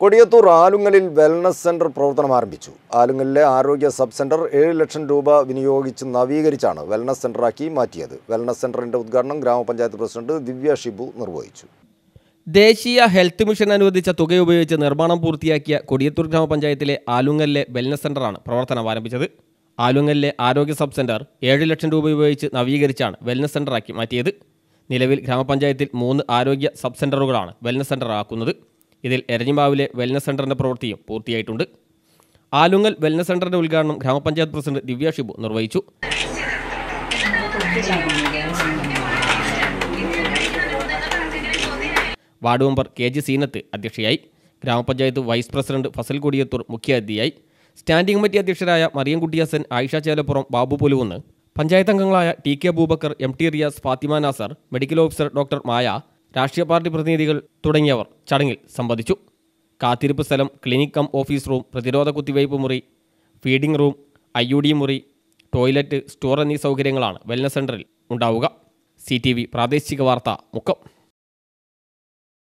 Kodiyathur ആലുങ്ങലിൽ wellness centre പ്രവർത്തനം ആരംഭിച്ചു. ആലുങ്ങലിലെ ആരോഗ്യ സബ് സെന്റർ ഏഴ് ലക്ഷം രൂപ വിനിയോഗിച്ച് നവീകരിച്ചാണ് വെൽനസ് സെന്ററാക്കി മാറ്റിയത്. വെൽനസ് സെന്ററിന്റെ ഉദ്ഘാടനം ഗ്രാമപഞ്ചായത്ത് പ്രസിഡന്റ് ദിവ്യ ഷിബു നിർവഹിച്ചു. ദേശീയ ഹെൽത്ത് മിഷൻ അനുവദിച്ച തുക ഉപയോഗിച്ച് നിർമ്മാണം പൂർത്തിയാക്കിയ കൊടിയത്തൂർ ഗ്രാമപഞ്ചായത്തിലെ ആലുങ്ങലിലെ വെൽനസ് സെന്ററാണ് പ്രവർത്തനം ആരംഭിച്ചത്. ആലുങ്ങലിലെ ആരോഗ്യ സബ് സെന്റർ ഏഴ് ലക്ഷം രൂപ ഉപയോഗിച്ച് നവീകരിച്ചാണ് വെൽനസ് സെന്ററാക്കി മാറ്റിയത്. നിലവിൽ ഗ്രാമപഞ്ചായത്തിൽ മൂന്ന് ആരോഗ്യ സബ് സെന്ററുകളാണ് വെൽനസ് സെന്റർ ആക്കുന്നത്. ഇതിൽ എരഞ്ഞിമാവിലെ വെൽനസ് സെന്ററിന്റെ പ്രവൃത്തിയും പൂർത്തിയായിട്ടുണ്ട്. ആലുങ്ങൽ വെൽനസ് സെന്ററിന്റെ ഉദ്ഘാടനം ഗ്രാമപഞ്ചായത്ത് പ്രസിഡന്റ് ദിവ്യ ഷിബു നിർവഹിച്ചു. Ward member K G Seenath അധ്യക്ഷയായി. ഗ്രാമപഞ്ചായത്ത് വൈസ് പ്രസിഡന്റ് ഫസൽ കൊടിയത്തൂർ മുഖ്യാതിഥിയായി. സ്റ്റാൻഡിംഗ് കമ്മിറ്റി അധ്യക്ഷരായ മറിയംകുട്ടി ഹസൻ ആയിഷ ചേലപ്പുറം ബാബു പുലുവെന്ന്. പഞ്ചായത്ത് അംഗങ്ങളായ T K Aboobacker M T Riyas Fathima Nasar medical officer doctor Maya രാഷ്ട്രീയ പാർട്ടി പ്രതിനിധികൾ തുടങ്ങിയവർ ചടങ്ങിൽ സംബന്ധിച്ചു. കാത്തിരിപ്പ് സ്ഥലം ക്ലിനിക് കം ഓഫീസ് റൂം പ്രതിരോധ കുത്തിവയ്പ് മുറി feeding room I U D മുറി ടോയ്ലറ്റ് സ്റ്റോർ എന്നീ സൗകര്യങ്ങളാണ് വെൽനസ് സെന്ററിൽ ഉണ്ടാവുക. സി പ്രാദേശിക വാർത്ത മുക്കം.